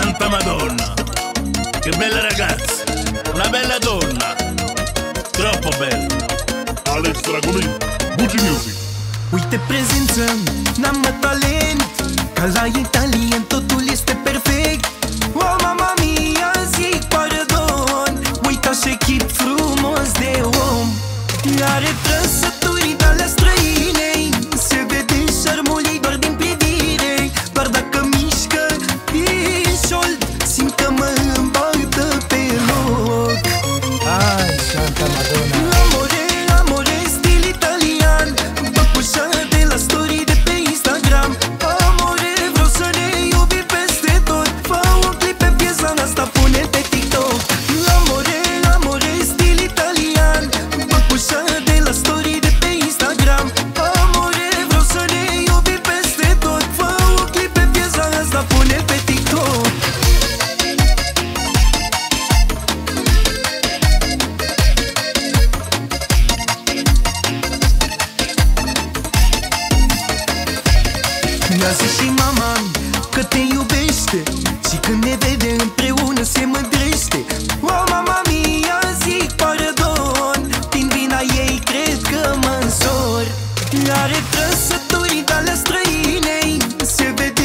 Santa Madonna. Che bella ragazza Una bella donna. Troppo bella. Alex Dragonin, Bugi Music. Uite prezență, n-am mă talent. Ca la italien totul este perfect. Oh, mama mia, zic pardon. Uita și chip frumos de om. Are trăsături de alea străine Se vede Ți-a zis și mama că te iubește. Și când ne vede împreună se mândrește. O, mama mia, zic pardon. Din vina ei cred că mă însor. Are trăsături de ale străinei. Se vede